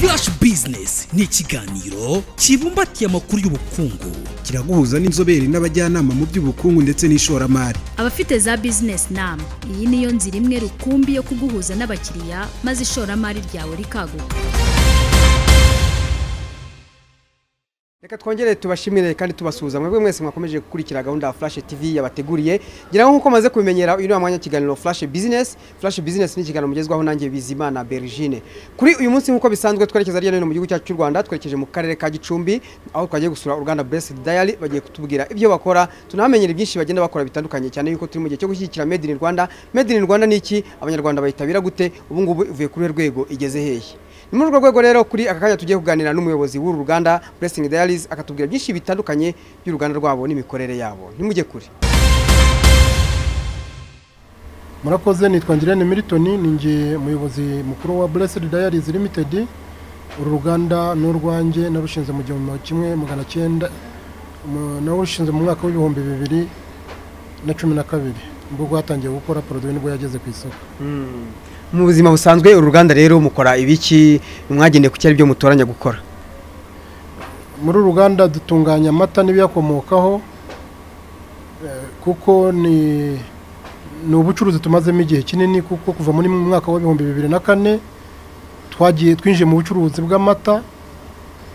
flash business. Ni ikiganiro kibumbatiye amakuru y'ubukungu. Kiraguhuza n'inzobere n'abajyanama mu by'ubukungu ndetse n'ishoramari. Abafite za bizinesi nama iyi niyo nzira imwe rukumbi yo kuguhuza n'abakiriya maze ishoramari ryawe rikaguka. Reka twongere tubashimire kandi tubasuhuza mwebwe mwese mwakomeje gukurikira gahunda ya flash tv yabateguriye. Ngira ngo nk'uko maze kubimenyera uyu ni wa mwanya kiganiro flash business. Flash business ni ikiganiro mugezwaho nanjye bizimana bergine. Kuri uyu munsi nk'uko bisanzwe twerekeza hirya no mu gihugu cyacu cy'u rwanda twerekeje mu karere ka gicumbi aho twagiye gusura uruganda blessed diary bagiye kutubwira ibyo bakora. Tunamenyera byinshi bagenda bakora bitandukanye cyane yuko turi mu gihe cyo gushyigikira made in rwanda. Made in rwanda ni iki? Abanyarwanda bayitabira gute? Ubu ngubu uvuye kuri rwego igeze hehe ni muri urwo rwego rero kuri aka kanya tugiye kuganira n'umuyobozi w'uru ruganda blessing diaries akatubwira byinshi bitandukanye by'uruganda rwabo n'imikorere yabo. Nimujye kure. Murakoze nitwa ngirente milton ni nge umuyobozi mukuru wa blessed diaries limited. Uru ruganda ni urwanjye narushinze mu gihumbi kimwe magana cyenda narushinze mu mwaka w'ibihumbi bibiri na cumi na kabiri. Nibwo rwatangiye gukora poroduwi ni bwo yageze ku isoko. Mu buzima busanzwe uru ruganda rero mukora ibiki mwagendeye ku cyari byo mutoranya gukora. Muri uru ruganda dutunganya amata n'ibiyakomokaho kuko ni ni ubucuruzi tumazemo igihe kinini kuko kuva muri mwaka w'ibihumbi bibiri na kane twagiye twinjiye mu bucuruzi bw'amata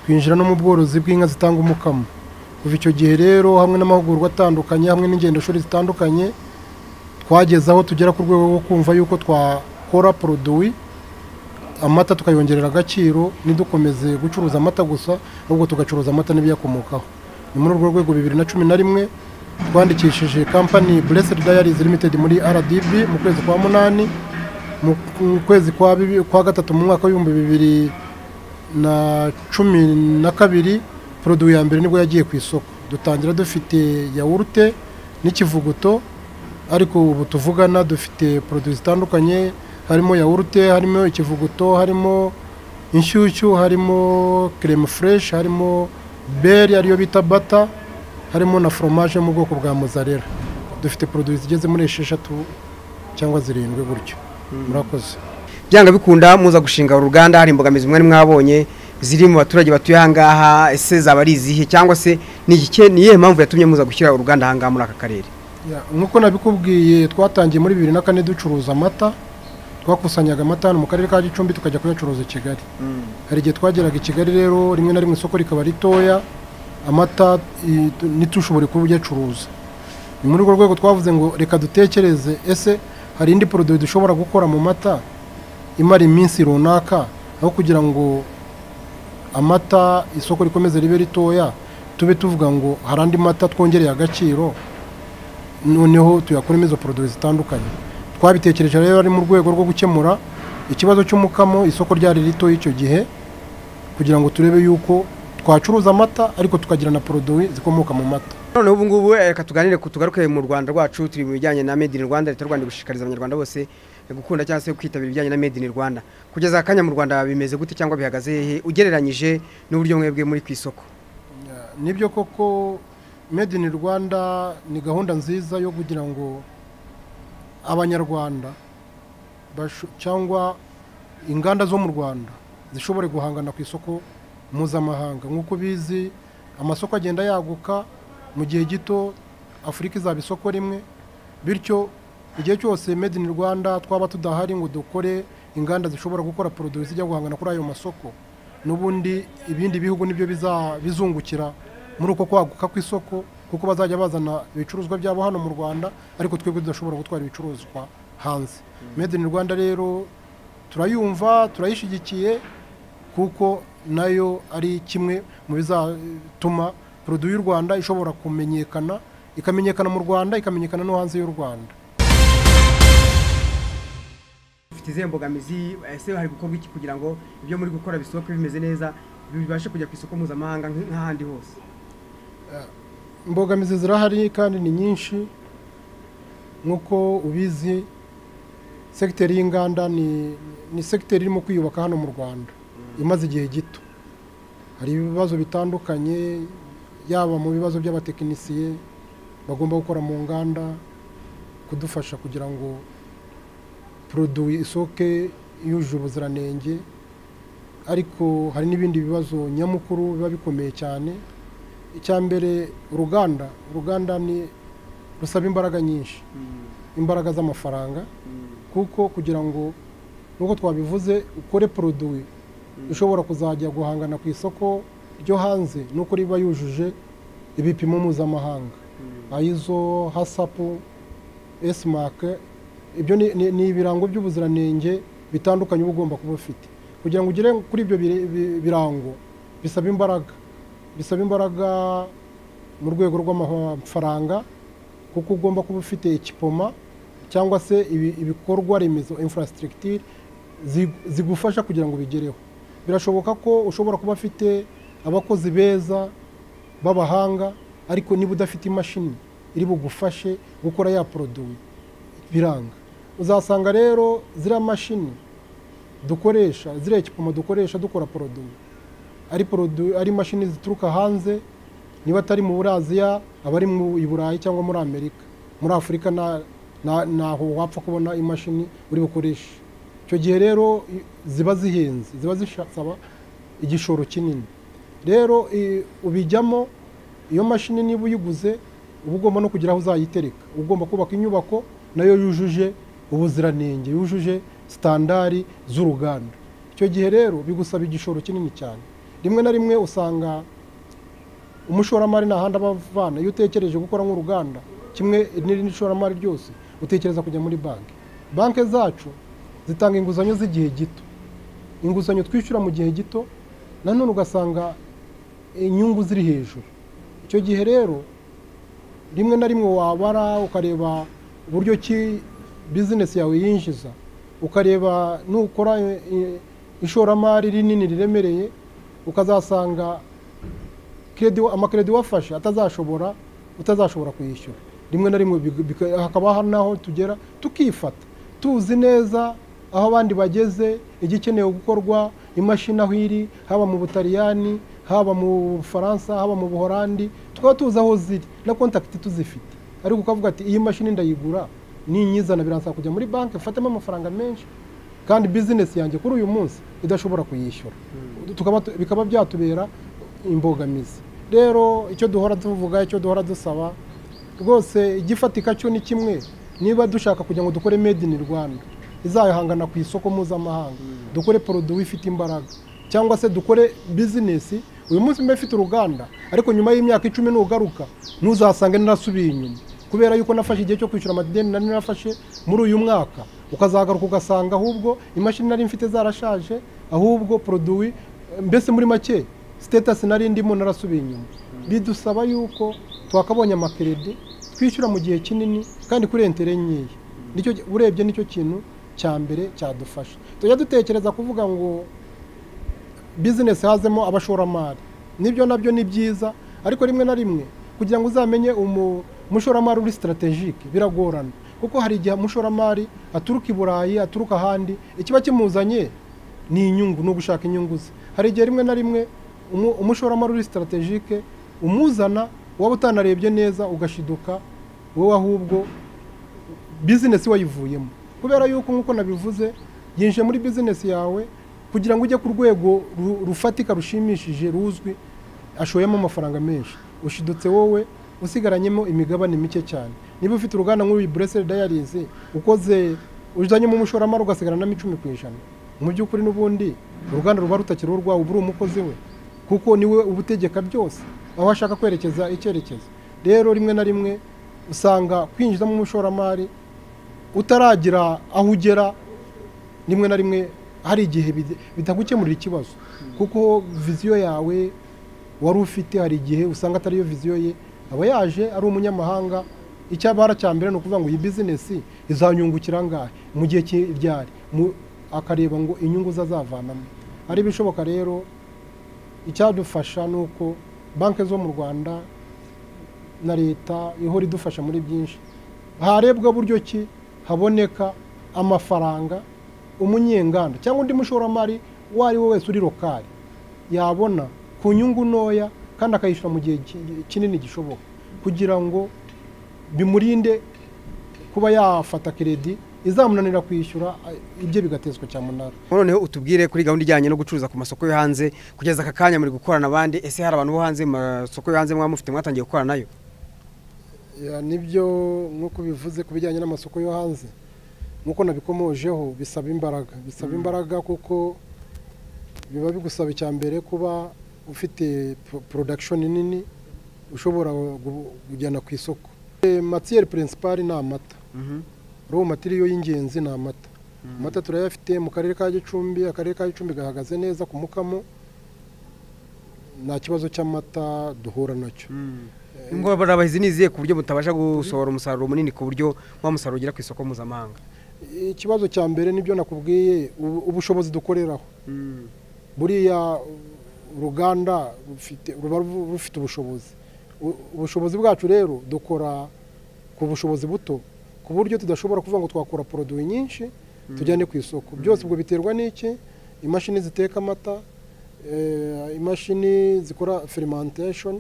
twinjira no mu bworozi bw'inka zitanga umukamo. Kuva icyo gihe rero hamwe n'amahugurwa atandukanye hamwe n'ingendoshuri zitandukanye twageze aho tugera ku rwego rwo kumva yuko twakora poroduwi amata tukayongerera agaciro ntidukomeze gucuruza amata gusa ahubwo tugacuruza amata n'ibiyakomokaho. Ni muri urwo rwego bibiri na cumi na rimwe twandikishije kampani blessed diaries limited muri rdb mu kwezi kwa munani mu kwezi kwa gatatu mu mwaka w'ibihumbi bibiri na cumi na kabiri poroduwi ya mbere ni bwo yagiye ku isoko. Dutangira dufite yawurute n'ikivuguto ariko ubu tuvugana dufite poroduwi zitandukanye harimo yawurute harimo ikivuguto harimo inshyushyu harimo kereme fureshi harimo beri ariyo bita bata harimo na foromaje yo mu bwoko bwa mozarera dufite poroduwi zigeze muri esheshatu cyangwa zirindwi gutyo. Murakoze. Byanga bikunda muza gushinga uruganda hari imbogamizi mwari mwabonye ziri mu baturage batuye aha ngaha ese zaba ari izihe cyangwa se ni iyihe mpamvu yatumye muza gushyira uruganda aha ngaha muri aka karere? Nk'uko nabikubwiye twatangiye muri bibiri na kane ducuruza amata twakusanyaga amata hano mu karere ka gicumbi tukajya kuyacuruza i kigali. Hari igihe twageraga i kigali rero rimwe na rimwe isoko rikaba ritoya amata ntitushobore kuyacuruza ni muri urwo rwego twavuze ngo reka dutekereze ese hari indi poroduwi dushobora gukora mu mata imara iminsi runaka aho kugira ngo amata isoko rikomeze ribe ritoya tube tuvuga ngo hari andi mata twongereye agaciro noneho tuyakuremo izo poroduwi zitandukanye. Twabitekereje rero ari mu rwego rwo gukemura ikibazo cy'umukamo isoko ryari rito icyo gihe kugira ngo turebe yuko twacuruza amata ariko tukagira na poroduwi zikomoka mu mata. Noneho ubu ngubu reka tuganire tugaruke mu rwanda rwacu turi mu bijyanye na made in rwanda leta y'u rwanda gushishikariza abanyarwanda bose gukunda cyangwa se kwitabira ibijyanye na made in rwanda. Kugeza akanya mu rwanda bimeze gute cyangwa bihagaze hehe ugereranyije n'uburyo mwebwe muri ku isoko? Nibyo koko made in rwanda ni gahunda nziza yo kugira ngo abanyarwanda cyangwa inganda zo mu rwanda zishobore guhangana ku isoko mpuzamahanga. Nk'uko ubizi amasoko agenda yaguka mu gihe gito afurika izaba isoko rimwe bityo igihe cyose made in rwanda twaba tudahari ngo dukore inganda zishobora gukora poroduwi zijya guhangana kuri ayo masoko n'ubundi ibindi bihugu ni byo bizungukira muri uko kwaguka kw'isoko kuko bazajya bazana ibicuruzwa byabo hano mu rwanda ariko twebwe tudashobora gutwara ibicuruzwa hanze. Made in rwanda rero turayumva turayishyigikiye kuko na yo ari kimwe mu bizatuma poroduwi y'u rwanda ishobora kumenyekana ikamenyekana mu rwanda ikamenyekana no hanze y'u rwanda. Ufite izihe mbogamizi ese hari gukorwa iki kugira ngo ibyo muri gukora bisohoke bimeze neza bibashe kujya ku isoko mpuzamahanga nk'ahandi hose? Imbogamizi zirahari kandi ni nyinshi nk'uko ubizi segiteri y'inganda ni segiteri irimo kwiyubaka hano mu rwanda imaze igihe gito. Hari ibibazo bitandukanye yaba mu bibazo by'abatekinisiye bagomba gukora mu nganda kudufasha kugira ngo poroduwi isoke yujuje ubuziranenge ariko hari n'ibindi bibazo nyamukuru biba bikomeye cyane. Icya mbere uruganda uruganda ni rusaba imbaraga nyinshi. Imbaraga z'amafaranga. Kuko kugira ngo nk'uko twabivuze ukore poroduwi ishobora kuzajya guhangana ku isoko ryo hanze nuko riba yujuje ibipimo mpuzamahanga. Ayizo hasapu esimake ibyo ni- ibirango by'ubuziranenge bitandukanye uba ugomba kuba ufite. Kugira ngo ugere kuri ibyo birango bisaba imbaraga. Bisaba imbaraga mu rwego rw'amafaranga kuko ugomba kuba ufite ikipoma cyangwa se ibi- ibikorwa remezo infrastructure zi- zigufasha kugira ngo bigereho birashoboka ko ushobora kuba afite abakozi beza b'abahanga ariko niba udafite imashini iri bugufashe gukora ya poroduwi biranga. Uzasanga rero ziriya mashini dukoresha ziriya ekipoma dukoresha dukora poroduwi ari ari imashini zituruka hanze niba atari mu buraziya aba ari mu burayi cyangwa muri amerika. Muri afurika nta- nta- ntaho wapfa kubona imashini uri bukoreshe. Icyo gihe rero ziba zihenze ziba zisaba igishoro kinini. Rero ubijyamo iyo mashini niba uyiguze uba ugomba no kugira aho uzayitereka. Uba ugomba kubaka inyubako na yo yujuje ubuziranenge yujuje sitandari z'uruganda. Icyo gihe rero bigusaba igishoro kinini cyane. Rimwe na rimwe usanga umushoramari nta handi aba avana iyo utekereje gukora nk'uruganda kimwe n'irindi shoramari ryose utekereza kujya muri banki. Banki zacu zitanga inguzanyo z'igihe gito. Inguzanyo twishyura mu gihe gito nanone ugasanga inyungu ziri hejuru. Icyo gihe rero rimwe na rimwe wabara ukareba uburyo ki bizinesi yawe yinjiza ukareba nukora ishoramari rinini riremereye ukazasanga kredi amakredi wafashe atazashobora utazashobora kuyishyura. Rimwe na rimwe hakaba n'aho tugera tukifata. Tuzi neza aho abandi bageze igikenewe gukorwa imashini aho iri haba mu butaliyani haba mu bufaransa haba mu buhorandi tukaba tuzi aho ziri. Na kontakiti tuzifite. Ariko ukavuga ati iyi mashini ndayigura ninyizana biransaba kujya muri banki mfatemo amafaranga menshi kandi bizinesi yanjye kuri uyu munsi idashobora kuyishyura. Tukaba tu- bikaba byatubera imbogamizi. Rero icyo duhora tuvuga icyo duhora dusaba rwose igifatika cyo ni kimwe. Niba dushaka kugira ngo dukore made in rwanda izayahangana ku isoko mpuzamahanga. Dukore poroduwi ifite imbaraga. Cyangwa se dukore bizinesi uyu munsi mba mfite uruganda ariko nyuma y'imyaka icumi nugaruka ntuzasange narasubiye inyuma. Kubera yuko nafashe igihe cyo kwishyura amadeni nari narafashe muri uyu mwaka. Ukazagaruka ugasanga ahubwo imashini nari mfite zarashaje ahubwo poroduwi mbese muri make sitetasi nari ndimo narasubiye inyuma. Bidusaba yuko twakabonye amakeredi twishyura mu gihe kinini kandi kuri entere nkeya. Urebye ni cyo kintu cya mbere cyadufasha. Tujya dutekereza kuvuga ngo bizinesi hazemo abashoramari. Nibyo na byo ni byiza ariko rimwe na rimwe kugira ngo uzamenye umu- umushoramari uri sitarategike biragorana. Kuko hari igihe umushoramari aturuka i burayi aturuka ahandi ikiba kimuzanye ni inyungu ni ugushaka inyungu ze. Hari igihe rimwe na rimwe umu- umushoramari uri sitarategike umuzana waba utanarebye neza ugashiduka wowe ahubwo bizinesi wayivuyemo. Kubera yuko nk'uko nabivuze yinjiye muri bizinesi yawe kugira ngo ujye ku rwego ru- rufatika rushimishije ruzwi ashoyemo amafaranga menshi. Ushidutse wowe usigaranyemo imigabane mike cyane. Niba ufite uruganda nk'uyu bureseri dayarizi ukoze ujyanyemo umushoramari ugasigaranamo icumi ku ijana. Mu by'ukuri n'ubundi uruganda ruba rutakiri urwawe uba uri umukozi we. Kuko ni we uba utegeka byose aho ashaka kwerekeza icyerekezo. Rero rimwe na rimwe usanga kwinjizamo umushoramari utaragira aho ugera rimwe na rimwe hari igihe bitagukemurira ikibazo. Kuko viziyo yawe wari ufite hari igihe usanga atariyo viziyo ye aba yaje ari umunyamahanga icyabara cya mbere ni ukuvuga ngo iyi bizinesi izanyungukira angahe mu gihe ryari akareba ngo inyungu ze azavanamo ari ibishoboka rero icyadufasha ni uko banki zo mu rwanda na leta ihora idufasha muri byinshi. Harebwa buryo ki haboneka amafaranga umunyenganda cyangwa undi mushoramari uwo ari we wese uri lokali yabona ku nyungu ntoya kandi akayishyura mu gihe ki- kinini gishoboka. Kugira ngo bimurinde kuba yafata keredi izamunanira kwishyura ibye bigatezwa cyamunara noneho utubwire kuri gahunda ijyanye no gucuruza ku masoko yo hanze kugeza aka kanya muri gukorana abandi ese hari abantu bo hanze mu masoko yo hanze mwaba mufite mwatangiye gukorana na yo? Nibyo nk'uko bivuze ku bijyanye n'amasoko yo hanze. Nk'uko nabikomojeho bisaba imbaraga. Bisaba imbaraga kuko biba bigusaba icya mbere kuba ufite production nini ushobora kujyana ku isoko. Matiyeri purinsipari ni amata. Roho matiriyo y'ingenzi ni amata. Amata turayafite mu karere ka gicumbi akarere ka gicumbi gahagaze neza ku mukamo. Nta kibazo cy'amata duhura na cyo. Ingorabahizi niziye ku buryo mutabasha gusohora umusaruro munini ku buryo wa musaruro ugera ku isoko mpuzamahanga. Ikibazo cya mbere ni byo nakubwiye ubu- ubushobozi dukoreraho. Buriya uruganda ruba ru- rufite ubushobozi. Ubushobozi bwacu rero dukora ku bushobozi buto ku buryo tudashobora kuvuga ngo twakora poroduwi nyinshi tujyane ku isoko. Byose ubwo biterwa n'iki? Imashini ziteka amata eh, imashini zikora fermentation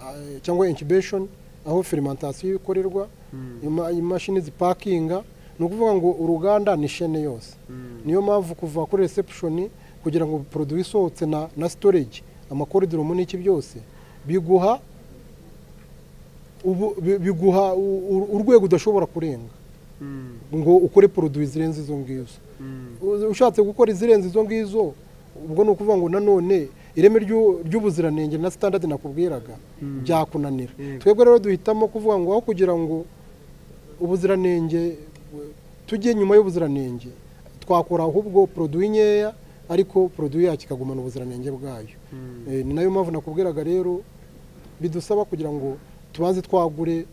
eh, cyangwa incubation aho fermentation ikorerwa. Ima- imashini zipakinga ni ukuvuga ngo uruganda ni shene yose. Niyo mpamvu kuva kuri reception kugira ngo produit isohotse na, na storage amakoridoro n'iki byose biguha biguha urwego udashobora kurenga. Ngo ukore produit zirenze izo ngizo. U- ushatse gukora izirenze izo ngizo ubwo ni ukuvuga ngo nanone ireme ry'u- ry'ubuziranenge na standard nakubwiraga byakunanira. Yego. twebwe rero duhitamo kuvuga ngo aho kugira ngo ubuziranenge tujye nyuma y'ubuziranenge twakora ahubwo produit nkeya ariko produit yacu ikagumana ubuziranenge bwayo. Eh, ni na yo mpamvu nakubwiraga rero bidusaba kugira ngo tubanze twagure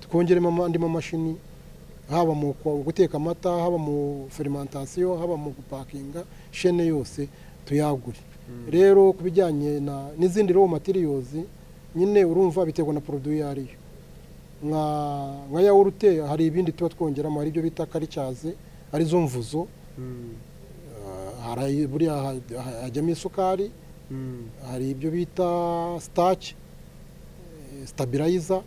twongeremo andi mamashini haba mu guteka amata haba mu fermentation haba mu gupakinga shene yose tuyagure. Rero ku bijyanye na n'izindi raw materials nyine urumva biterwa na produit iyo ariyo nka yawurute hari ibindi tuba twongeramo hari ibyo bita karicyaze ari zo mvuzo Ah, hari buriya ha- ha- hajyamo isukari hari ibyo bita sitaci sitabirayiza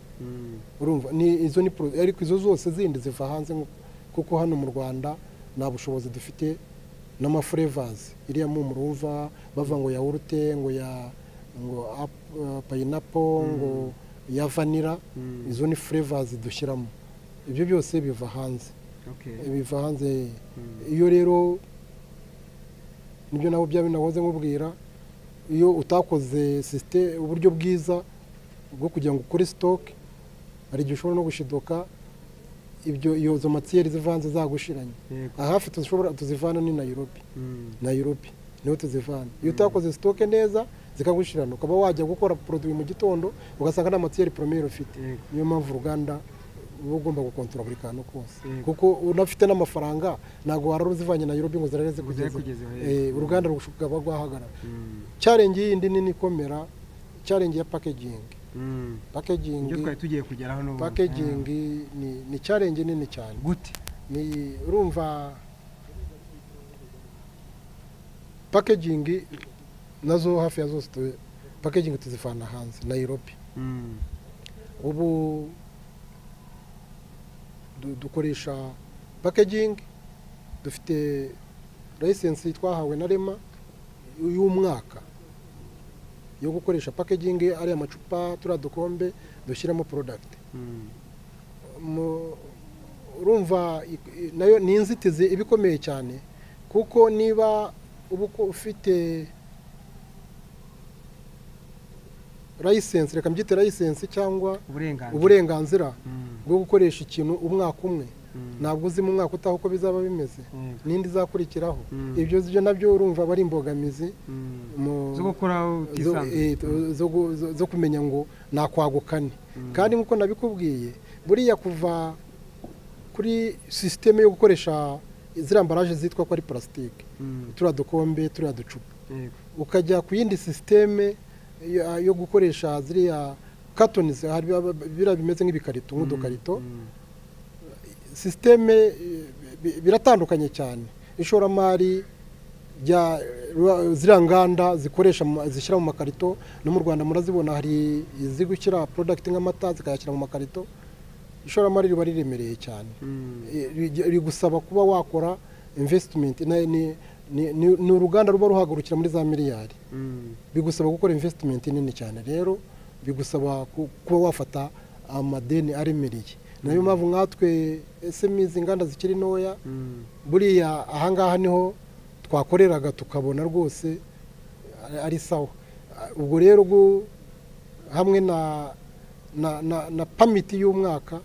urumva ni izo ni ariko izo zose zindi ziva hanze kuko hano mu rwanda nta bushobozi dufite n'amafurevazi iriya mpumuro wumva bava ngo yawurute ngo ya ngo ap- uh, payinapo ngo ya vanira izo ni furevazi dushyiramo. Ibyo byose biva hanze. Biva hanze. Iyo rero ni byo nabo byaba binahoze nkubwira iyo utakoze sisite uburyo bwiza bwo kugira ngo ukore sitoke hari igihe ushobora no gushiduka ibyo iyo izo matiyeri zivanze zagushiranye. Aha hafi tushobora tuzivana ni nayirobi nayirobi ni ho tuzivana. Iyo utakoze sitoke neza zikagushirana ukaba wajya gukora poroduwi mu gitondo ugasanga nta matiyeri poromeri ufite. Niyo mpamvu uruganda uba ugomba gukontora buri kantu kose. Kuko unafite n'amafaranga ntabwo warara uzivanye nayirobi ngo zirare Zirare zikugeze kugezeho, Eh, uruganda rukaba rwahagarara. Cyarengi yindi nini ikomera cyarengi ya pakegingi pakegingi twari tugiye kugeraho n'ubu pakegingi ni ni cyarengi nini cyane gute ni urumva pakegingi na zo hafi ya zose pakegingi tuzivana hanze nayirobi ubu du- dukoresha pakegingi dufite layisensi twahawe na rema y'umwaka yo gukoresha pakegingi ariya macupa turiya dukombe dushyiramo porodagiti mu- urumva na yo ni inzitizi iba ikomeye cyane kuko niba uba ufite layisensi reka mbyite layisensi cyangwa uburenganzira uburenganzira Mm. bwo gukoresha ikintu umwaka umwe. Ntabwo uzi mu mwaka utaha uko bizaba bimeze. Yego. n'indi izakurikiraho Mm. ibyo byo na byo urumva aba ari imbogamizi Mm. zo eh, zo kumenya ngo nakwagukane kandi nk'uko nabikubwiye buriya kuva kuri sisiteme yo gukoresha ziriya mbaraje zitwa ko ari parasitike Mm. turiya dukombe turiya ducupa. Ukajya ku yindi sisiteme yo- gukoresha ziriya biba- biriya bimeze nk'ibikarito nk'udukarito. Mm. Sisiteme eh, bi- biratandukanye cyane. Ishoramari ziriya nganda zikoresha zishyira mu makarito no mu rwanda murazibona hari iziri gushyira porodagiti nk'amata zikayashyira mu makarito. Ishoramari riba riremereye cyane. Eh, rig- rigusaba kuba wakora investment na- ni- uruganda ruba ruhagurukira muri za miliyari. Bigusaba gukora investment nini cyane rero bigusaba ku- kuba wafata amadeni aremereye. Na yo mpamvu nkatwe SMEs inganda zikiri ntoya buriya ahangaha ni ho twakoreraga tukabona rwose ari- sawa. Ubwo rero hamwe na na na, na pamiti y'umwaka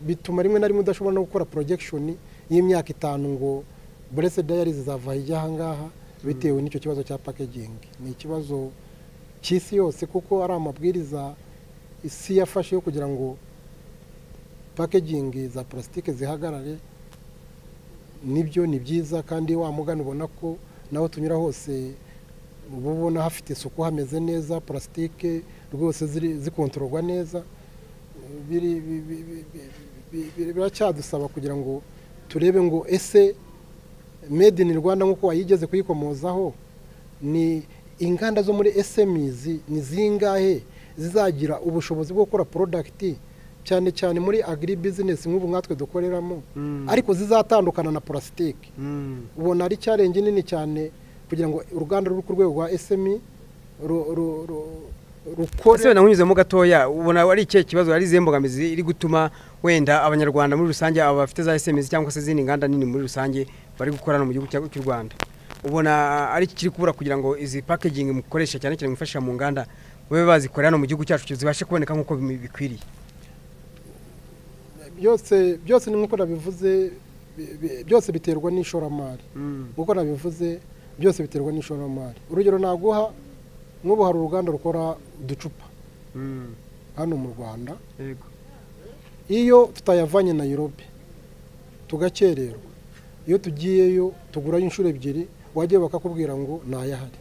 bituma rimwe na rimwe udashobora no gukora projection y'imyaka itanu ngo burese dayari zizava ijya ahangaha bitewe n'icyo kibazo cya packaging. Ni ikibazo cy'isi yose kuko ari amabwiriza isi yafashe yo kugira ngo packaging za plastique zihagarare ni byo ni byiza kandi wa mugani ubona ko naho tunyura hose uba ubona hafite isuku hameze neza plastique rwose zikontororwa neza biracyadusaba kugira ngo turebe ngo ese made in rwanda nk'uko wayigeze kuyikomozaho ni inganda zo muri SMEs ni zingahe zizagira ubushobozi bwo gukora product cyane cyane muri agri business nk'ubu nkatwe dukoreramo ariko zizatandukana na plastique ubona ari challenge nini cyane kugira ngo uruganda ruri ku rwego rwa ru- rukore. Ese nkunyuzemo gatoya ubona ari ikihe kibazo? Ari izihe mbogamizi iri gutuma wenda abanyarwanda muri rusange aba bafite za SMS cyangwa se izindi nganda nini muri rusange bari gukorana mu gihugu cy'u Rwanda. Ubona ari iki kiri kubura kugira ngo izi packaging mukoresha cyane cyane mwifashisha mu nganda babe bazikorera hano mu gihugu cyacu zibashe kuboneka nk'uko bikwiriye. Byose byose ni nk'uko nabivuze bi- bi- byose biterwa n'ishoramari. Nk'uko nabivuze byose biterwa n'ishoramari. Urugero naguha nk'ubu hari uruganda rukora uducupa. Hano mu rwanda. Iyo tutayavanye Nairobi tugakererwa. Iyo tugiyeyo tugurayo inshuro ebyiri wajyayo bakakubwira ngo ntayahari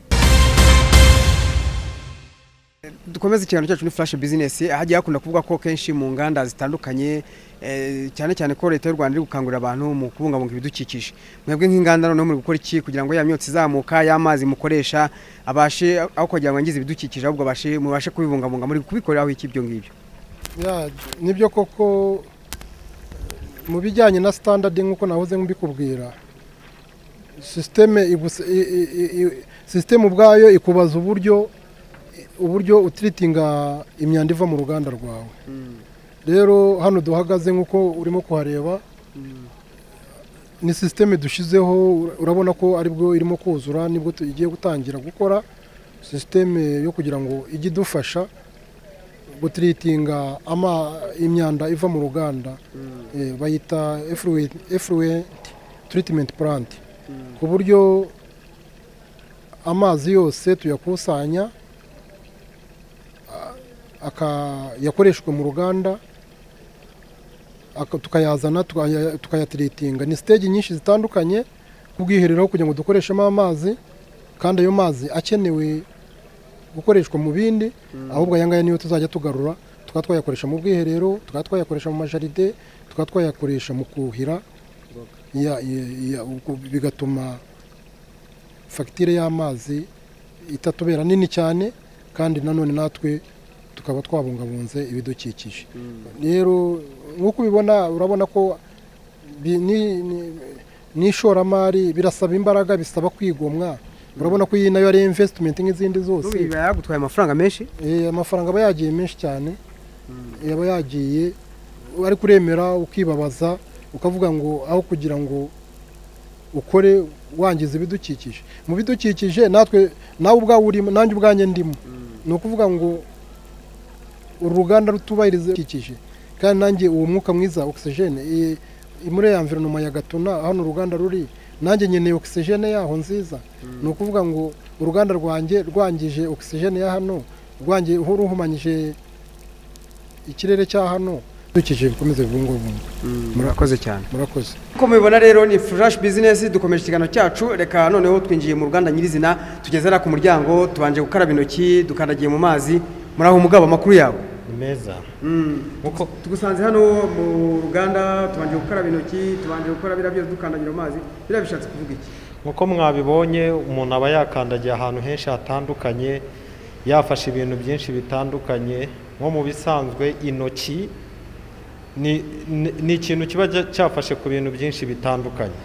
dukomeze ikiganiro cyacu ni flash business. Hagiye hakunda kuvuga ko kenshi mu nganda zitandukanye eh, cyane cyane ko leta y'u Rwanda iri gukangurira abantu mu kubungabunga ibidukikije. Mwebwe nk'inganda noneho muri gukora iki? Kugira ngo ya myotsi izamuka y'amazi mukoresha abashe aho kugira ngo angize ibidukikije ahubwo abashe mubashe kubibungabunga. Muri kubikoreraho iki ibyo ngibyo. Nibyo koko mu bijyanye na standard nk'uko nahoze mbikubwira sisiteme ubwayo ikubaza uburyo uburyo utiritinga imyanda iva mu ruganda rwawe. Rero hano duhagaze nk'uko urimo kuhareba ni sisiteme dushyizeho urabona ko ari bwo irimo kuzura ni bwo igiye gutangira gukora sisiteme yo kugira ngo ijye idufasha gutiritinga ama imyanda iva mu ruganda Eh, bayita effluent treatment plant. Ku buryo amazi yose tuyakusanya yakoreshwe mu ruganda tukayazana tukaya- tukayatiritinga. Ni stage nyinshi zitandukanye ku bwiherero kugira ngo dukoreshemo amazi kandi ayo mazi akenewe gukoreshwa mu bindi ahubwo aya ngaya niyo tuzajya tugarura tukaba twayakoresha mu bwiherero tukaba twayakoresha mu majaride tukaba twayakoresha mu kuhira bigatuma fagitire y'amazi itatubera nini cyane kandi nanone natwe tukaba twabungabunze ibidukikije. Rero nk'uko ubibona urabona ko bi- ni- ni- n'ishoramari birasaba imbaraga bisaba kwigomwa. Urabona ko iyi na yo ari invesitimenti nk'izindi zose. Biba yagutwaye amafaranga menshi? Eh, amafaranga aba yagiye menshi cyane. Yaba yagiye ariko uremera ukibabaza ukavuga ngo aho kugira ngo ukore wangiza ibidukikije. Mu bidukikije natwe nawe ubwawe urimo nanjye ubwanjye ndimo. Ni ukuvuga ngo uru ruganda rutubahiriza ibidukikije. Kandi nanjye uwo mwuka mwiza ogisijene muri ya mvironoma ya gatuna hano uruganda ruri nanjye nkeneye ogisijene yaho nziza. Ni ukuvuga ngo uruganda rwanjye rwangije ogisijene ya hano rwanjye ruhumanyije ikirere cya hano. Ibidukikije bikomeze bibungwabungwe murakoze cyane. Murakoze. Uko mubibona rero ni flash business dukomeje ikiganiro cyacu reka noneho twinjiye mu ruganda nyirizina tugeze ku muryango tubanje gukaraba intoki dukandagiye mu mazi. Muri aho umugabo amakuru yawe ni meza. Nkuko tugusanze hano mu ruganda tubanje gukaraba intoki tubanje gukora biriya byose dukandagira mu mazi. Biriya bishatse kuvuga iki? Nkuko mwabibonye umuntu aba yakandagiye ahantu henshi hatandukanye yafashe ibintu byinshi bitandukanye. Nko mu bisanzwe intoki ni ikintu kiba cya- cyafashe ku bintu byinshi bitandukanye.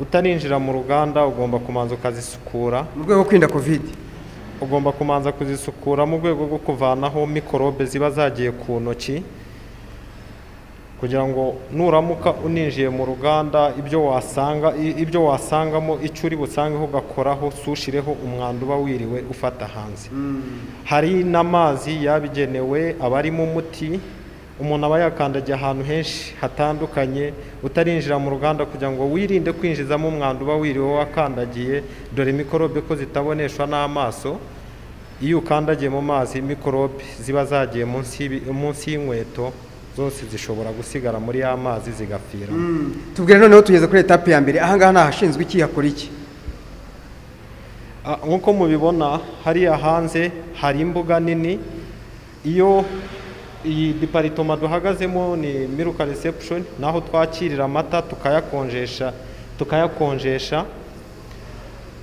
Utarinjira mu ruganda ugomba kumanza ukazisukura. Mu rwego rwo kwirinda covid. Ugomba kumanza kuzisukura mu rwego rwo kuvanaho mikorobe ziba zagiye ku ntoki kugira ngo nuramuka uninjiye mu ruganda ibyo wasanga ibyo wasangamo icyo uri busangeho ugakoraho sushireho umwanda uba wiriwe ufata hanze. Hari n'amazi yabigenewe aba arimo umuti umuntu aba yakandagiye ahantu henshi hatandukanye utarinjira mu ruganda kugira ngo wirinde kwinjizamo umwanda uba wiriwe wakandagiye dore mikorobe ko zitaboneshwa n'amaso. Iyo ukandagiye mu mazi mikorobe ziba zagiye munsi y'inkweto zose zishobora gusigara muri ya mazi zigapfira tubwire noneho tugeze kuri etape ya mbere ahangaha ni ahashinzwe iki hakora iki? Ah, nk'uko mubibona hariya hanze hari imbuga nini. Iyo iyi diparitoma duhagazemo ni miruka reception naho twakirira amata tukayakonjesha. Tukayakonjesha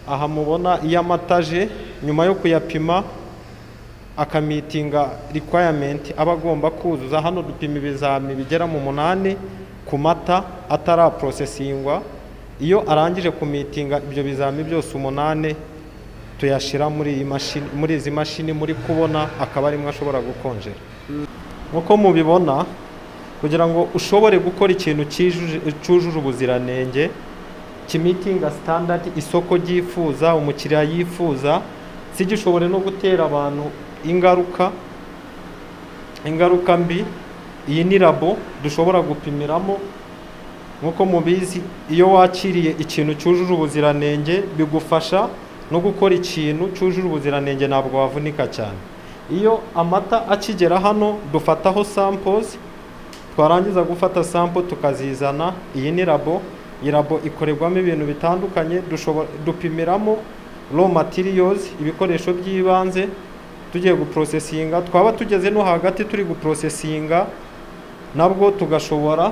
aha mubona iyo amata aje nyuma yo kuyapima akamitinga requirement aba agomba kuzuza. Hano dupima ibizami bigera mu munani ku mata ataraprocessingwa. Iyo arangije kumitinga ibyo bizami byose umunani tuyashyira muri izi mashini muri kubona akaba arimwe ashobora gukonjera. Nk'uko mubibona kugira ngo ushobore gukora ikintu cyujuje ubuziranenge kimitinga standard isoko ryifuza umukiriya yifuza si gishobore no gutera abantu ingaruka ingaruka mbi. Iyi ni labo dushobora gupimiramo. Nk'uko mubizi iyo wakiriye ikintu cyujuje ubuziranenge bigufasha no gukora ikintu cyujuje ubuziranenge ntabwo wavunika cyane. Iyo amata akigera hano dufataho samples twarangiza gufata sample tukazizana. Iyi ni labo. Iyi labo ikorerwamo ibintu bitandukanye. Dupimiramo raw materials ibikoresho by'ibanze tugiye guprosesinga twaba tugeze no hagati turi guprosesinga nabwo tugashobora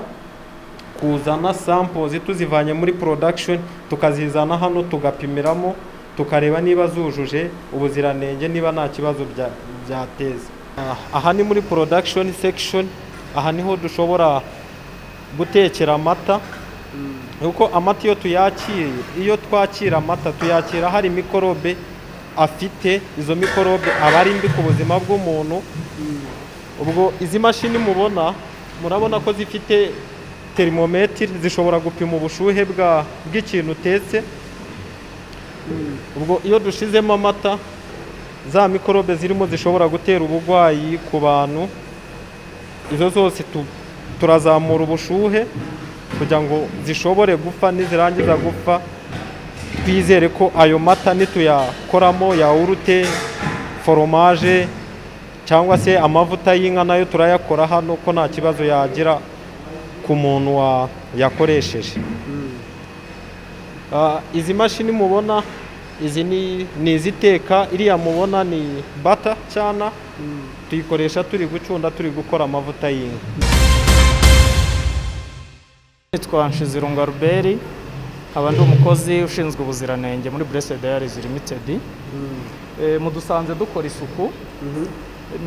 kuzana samples. Tuzivanye muri production tukazizana hano tugapimiramo. Tukareba niba zujuje ubuziranenge niba nta kibazo bya- byateza. Ah, aha ni muri production section aha ni ho dushobora gutekera amata. Kuko amata iyo tuyakiriye iyo twakira amata tuyakira hari mikorobe afite izo mikorobe aba ari mbi ku buzima bw'umuntu. Ubwo izi mashini mubona murabona ko zifite terimometiri zishobora gupima ubushuhe bwa- bw'ikintu utetse. Ubwo iyo dushizemo amata za mikorobe zirimo zishobora gutera uburwayi ku bantu izo zose tu- turazamura ubushuhe kugira ngo zishobore gupfa nizirangiza gupfa twizere ko ayo mata nituyakoramo yawurute foromaje cyangwa se amavuta y'inka na yo turayakora hano ko nta kibazo yagira ku muntu wa- yakoresheje. Ah, izi mashini mubona izi ni iziteka iriya mubona ni bata cyana tuyikoresha turi gucunda turi gukora amavuta y'inka. Nitwa Nshizirunga Ruberi nkaba ndi umukozi ushinzwe ubuziranenge muri Blessed Diaries Limited. Eh, mudusanze dukora isuku.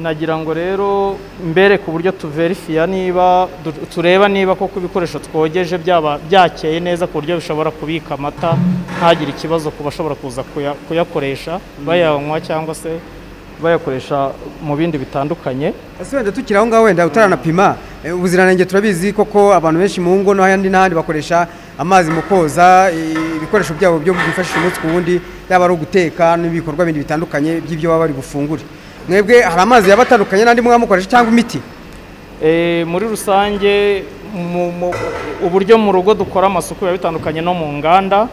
Nagira ngo rero mbere ku buryo tuverifiya niba tureba niba koko ibikoresho twogeje byaba byakeye neza ku buryo bishobora kubika amata ntagire ikibazo ku bashobora kuza kuya- kuyakoresha bayanywa cyangwa se bayakoresha mu bindi bitandukanye. Ese wenda tukiri aho ngaho wenda utaranapima? Eh, ubuziranenge turabizi koko abantu benshi mu ngo n'ahandi n'ahandi bakoresha amazi mu koza ibikoresho byabo byo bifashisha umunsi ku wundi yaba ari uguteka n'ibikorwa bindi bitandukanye by'ibyo baba bari bufungure. Mwebwe hari amazi yaba atandukanye n'andi mwaba mukoresha cyangwa imiti? Eh, muri rusange uburyo mu rugo dukora amasuku biba bitandukanye no mu nganda.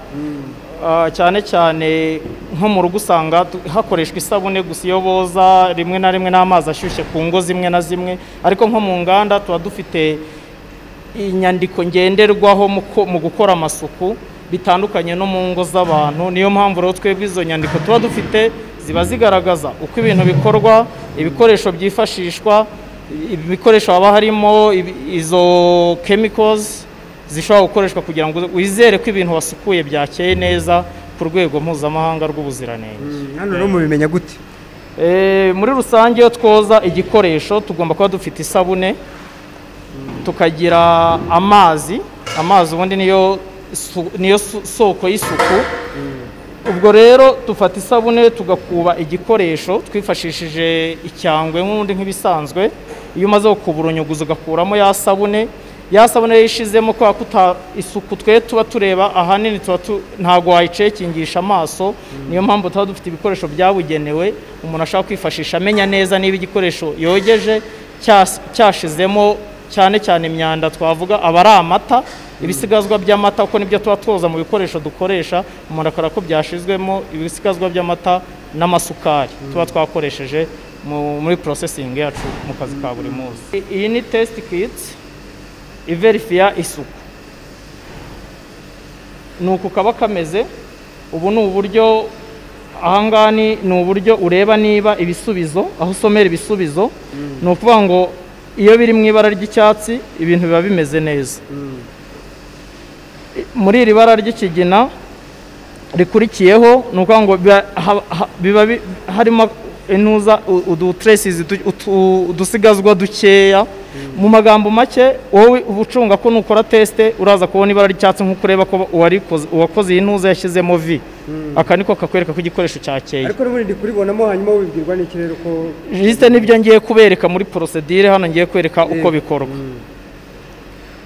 Ah, cyane cyane nko mu rugo usanga hakoreshwa isabune gusa iyo boza rimwe na rimwe n'amazi ashyushye ku ngo zimwe na zimwe. Ariko nko mu nganda tuba dufite inyandiko ngenderwaho mu gukora amasuku bitandukanye no mu ngo z'abantu. Niyo mpamvu rero twebwe izo nyandiko tuba dufite ziba zigaragaza uko ibintu bikorwa ibikoresho byifashishwa ibikoresho haba harimo izo chemicals zishobora gukoreshwa kugira ngo wizere ko ibintu wasukuye byakeye neza ku rwego mpuzamahanga rw'ubuziranenge. Hano rero mubimenya gute? Eh, muri rusange iyo twoza igikoresho tugomba kuba dufite isabune tukagira amazi amazi ubundi niyo soko y'isuku. Ubwo rero dufata isabune tugakuba igikoresho twifashishije icyangwe nk'ubundi nk'ibisanzwe. Iyo umaze gukuba urunyuguzo ugakuramo ya sabune. Ya sabune rero ishizemo kubera ko isuku twe tuba tureba ahanini tuba tu- ntabwo wayicekingisha amaso. Niyo mpamvu tuba dufite ibikoresho byabugenewe umuntu ashobora kwifashisha amenya neza niba igikoresho yogeje cyas- cyashizemo cyane cyane imyanda twavuga aba ari amata ibisigazwa by'amata kuko ni byo tuba twoza mu bikoresho dukoresha umuntu akora ko byashizwemo ibisigazwa by'amata n'amasukari. Tuba twakoresheje mu- muri processing yacu mu kazi ka buri munsi. Iyi ni test kit iverifiya isuku. Ni uku kaba kameze ubu ni uburyo ahangaha ni ni uburyo ureba niba ibisubizo aho usomera ibisubizo ni ukuvuga ngo iyo biri mu ibara ry'icyatsi ibintu biba bimeze neza. Muri iri bara ry'ikigina rikurikiyeho ni ukuvuga ngo biba- ha- ha- biba bi- harimo intuza udutresizi udusigazwa dukeya. Mu magambo make wowe uba ucunga ko nukora tesite uraza kubona ibara ry'icyatsi nk'uko ureba ko uwakoze iyi ntuza yashyizemo vi aka niko kakwereka ko igikoresho cyakeye ariko n'ubundi ndi kuribonamo hanyuma wibwirwa n'iki rero ko jisite ni byo ngiye kubereka muri porosedire hano ngiye kwereka uko bikorwa.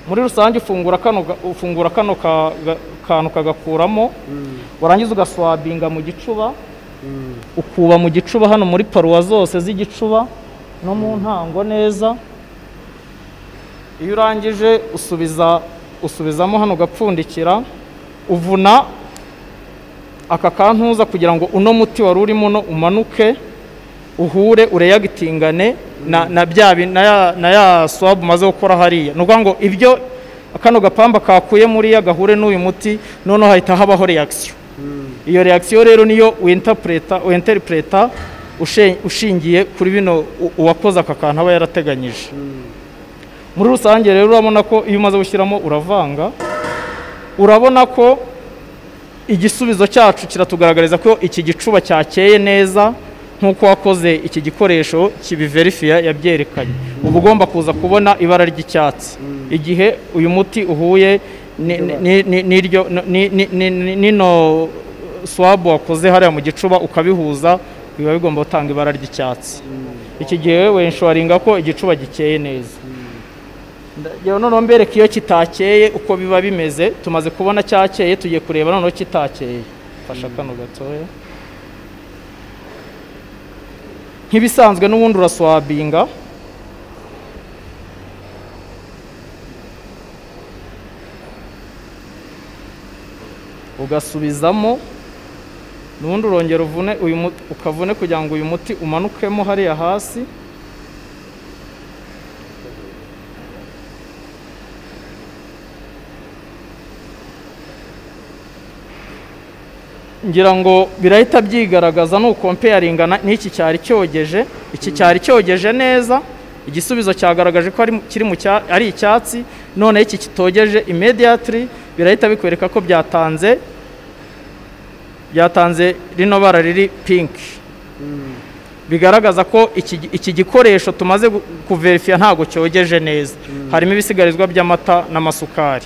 muri rusange ufungura kano kantu kagakuramo warangiza ugaswabinga mu gicuba ukuba mu gicuba hano muri paruwa zose z'igicuba no mu ntango neza iyo urangije usubiza usubizamo hano ugapfundikira uvuna aka kantuza kugira ngo uno muti wari urimo uno umanuke uhure ureyagitingane na, na ya, na ya swab umaze gukora hariya. Ni ukuvuga ngo ibyo kano gapamba kakuye muri ya gahure n'uyu muti noneho hahita habaho reaction. Iyo reaction rero niyo ushe- ushingiye kuri bino uwakoze aka kantu aba yarateganyije. Muri rusange rero urabona ko iyo umaze gushyiramo uravanga urabona ko igisubizo cyacu kiratugaragariza ko iki gicuba cyakeye neza nk'uko wakoze iki gikoresho kibiverifiya yabyerekanye. Uba ugomba kuza kubona ibara ry'icyatsi. Igihe uyu muti uhuye nino swabu wakoze hariya mu gicuba ukabihuza biba bigomba gutanga ibara ry'icyatsi. Iki gihe wenshoringa ko igicuba gikeye neza. Ndagira noneho mbereka iyo kitakeye uko biba bimeze tumaze kubona cyakeye tugiye kureba noneho kitakeye. Fasha kano gatoya. Nk'ibisanzwe n'ubundi uraswabinga ugasubizamo n'ubundi urongera uvune uyu muti ukavune kugira ngo uyu muti umanukemo hariya hasi. Ngira ngo birahita byigaragaza nukompeyaringa n'iki cyari cyogeje iki cyari cyogeje neza igisubizo cyagaragaje ko ari icyatsi noneho iki kitogeje immediately birahita bikwereka ko byatanze byatanze rino bara riri pink. Bigaragaza ko iki, gikoresho tumaze kuverifiya ntabwo cyogeje neza. Harimo ibisigarizwa by'amata n'amasukari.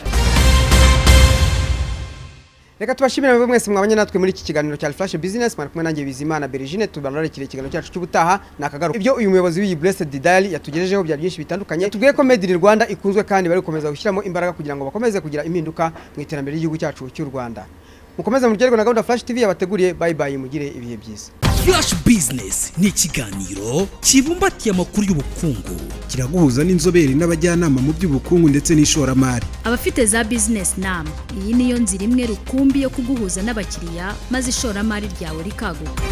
Reka tubashimira mwe mwese mwabanye natwe muri iki kiganiro cya Flash Business. Mwari kumwe nange Bizimana Berigine tubararikire kiganiro cyacu cy'ubutaha nakagaruka ibyo uyu muyobozi w'iyi Blessed Dial yatugejejeho bya byinshi bitandukanye. Tubwiye ko Made in Rwanda ikunzwe kandi bari gukomeza gushyiramo imbaraga kugira ngo bakomeze kugira impinduka mu iterambere ry'igihugu cyacu cy'u Rwanda. Mukomeze muryoherwe na gahunda Flash TV yabateguriye. Bye bye mugire ibihe byiza Flash Business ni ikiganiro kibumbatiye amakuru y'ubukungu. Kiraguhuza n'inzobere n'abajyanama mu by'ubukungu ndetse n'ishoramari. Abafite za bizinesi nama iyi niyo nzira imwe rukumbi yo kuguhuza n'abakiriya maze ishoramari ryawe rikaguka.